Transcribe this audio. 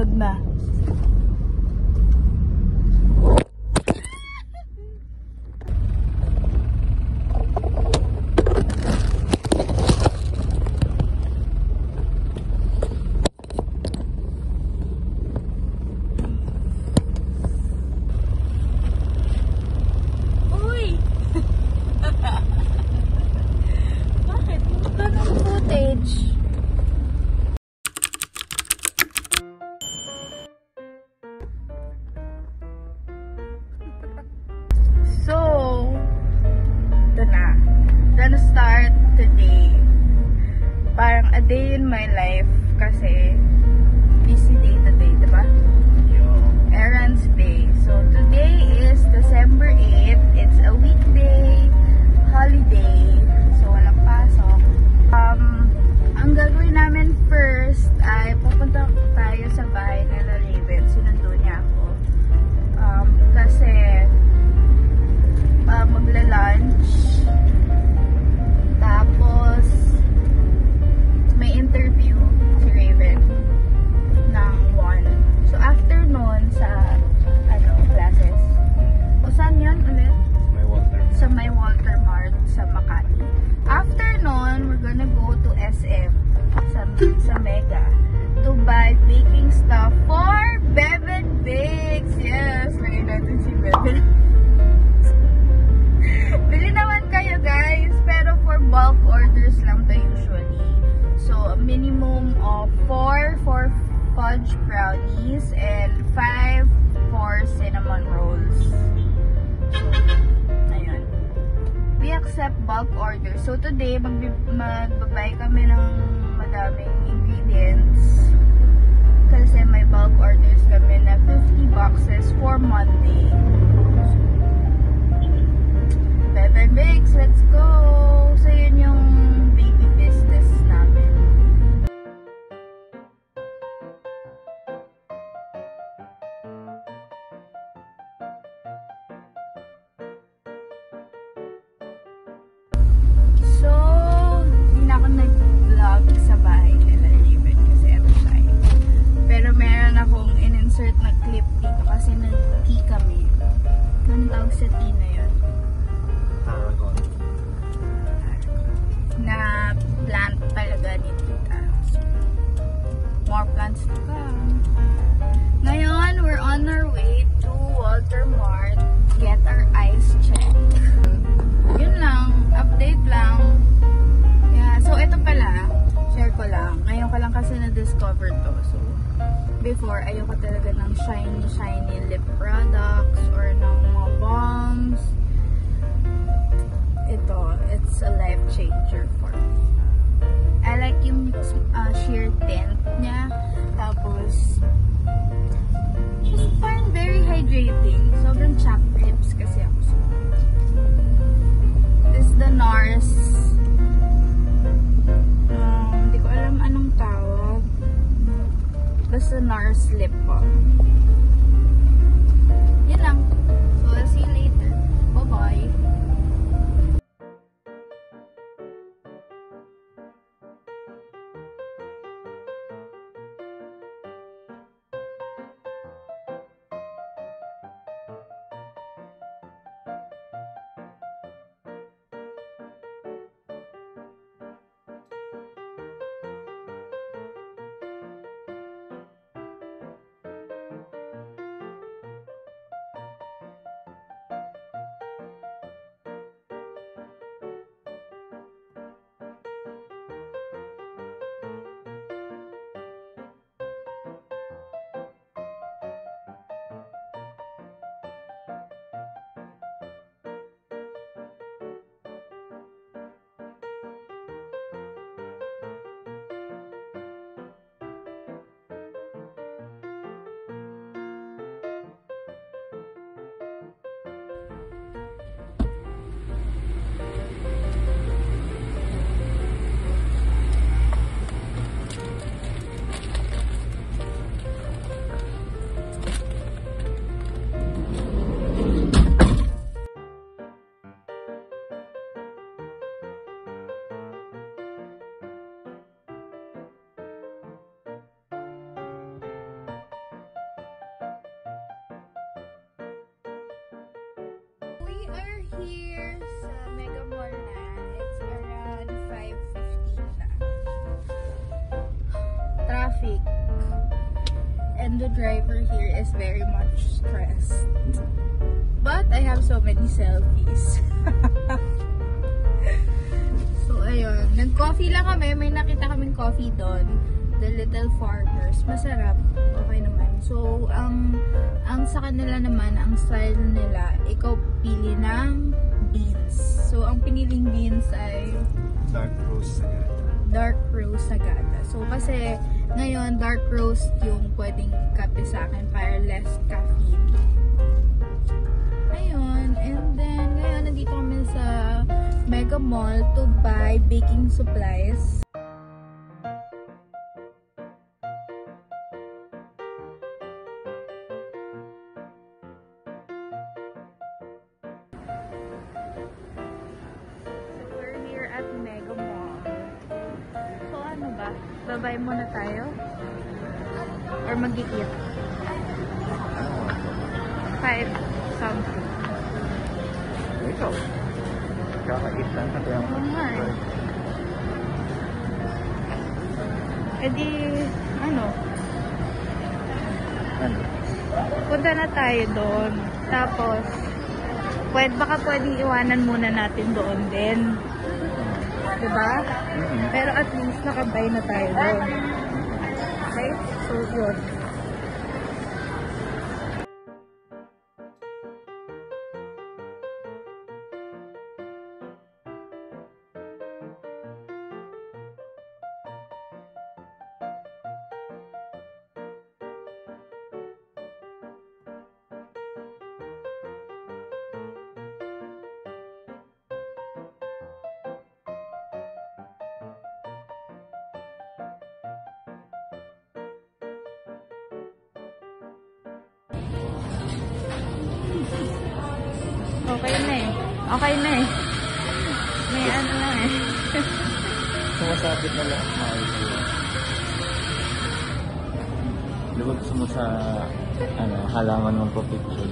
одне. Gonna start today. Parang a day in my life kasi busy day today, diba? Errands day. So, today is December 8th. Fudge brownies and 5 for cinnamon rolls. So, ayun. We accept bulk orders. So, today, mag magbabay kami ng madaming ingredients. Kasi may bulk orders in-insert na clip dito kasi nag-tea kami. Anong tawag sa tea na yun? Paragon. na plant talaga ni Tita. More plants to come. Ngayon, we're on our way to Walter Mart get our eyes checked. Yun lang, update lang. Yeah, so ito pala, share ko lang. Ngayon ko lang kasi na-discover to. Before, ayoko talaga ng shiny, shiny lip products or ng mga balms ito, it's a life changer for me. I like yung uh, sheer tint niya. Tapos, just parang very hydrating. Basta NARS lip balm. Are here sa Mega Mall na. It's around 5.15 na. Traffic. And the driver here is very much stressed. But I have so many selfies. so, ayun. Nag-coffee lang kami. May nakita kaming coffee doon. The Little Farmers. Masarap. Okay naman. So, ang ang sa kanila naman, ang style nila, ikaw pili ng beans. So, ang piniling beans ay Dark rose agad. dark roast sagada. So, kasi ngayon, dark roast yung pwedeng kape sa akin para less caffeine. Ayun. And then, ngayon, nandito kami sa Mega Mall to buy baking supplies. Babay muna tayo? Or mag-eat? Five something. Ikaw. Kakait lang ka kaya eh. E di, ano, Ano? punta na tayo doon. Tapos, pwede, baka pwedeng iwanan muna natin doon din. Diba? Mm-hmm. Pero at least nakabay na tayo. Okay? So, yun. Okay na eh. Okay na eh. May ano na eh. Sumasabit na lang. Di ba gusto mo sa ano, halaman mong pa-picture?